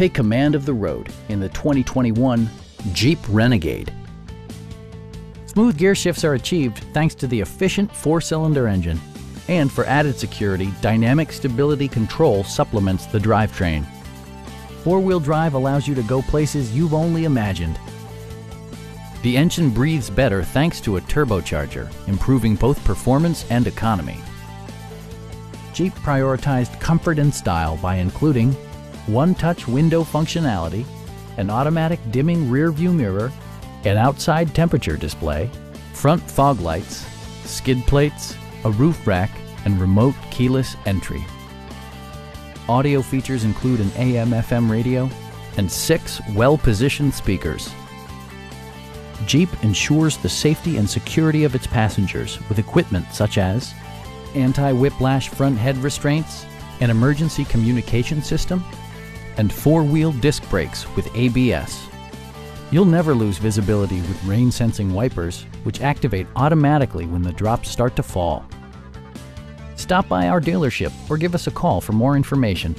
Take command of the road in the 2021 Jeep Renegade. Smooth gear shifts are achieved thanks to the efficient four-cylinder engine. And for added security, Dynamic Stability Control supplements the drivetrain. Four-wheel drive allows you to go places you've only imagined. The engine breathes better thanks to a turbocharger, improving both performance and economy. Jeep prioritized comfort and style by including one-touch window functionality, an automatic dimming rear-view mirror, an outside temperature display, front fog lights, skid plates, a roof rack, and remote keyless entry. Audio features include an AM-FM radio and six well-positioned speakers. Jeep ensures the safety and security of its passengers with equipment such as anti-whiplash front head restraints, an emergency communication system, and four-wheel disc brakes with ABS. You'll never lose visibility with rain-sensing wipers, which activate automatically when the drops start to fall. Stop by our dealership or give us a call for more information.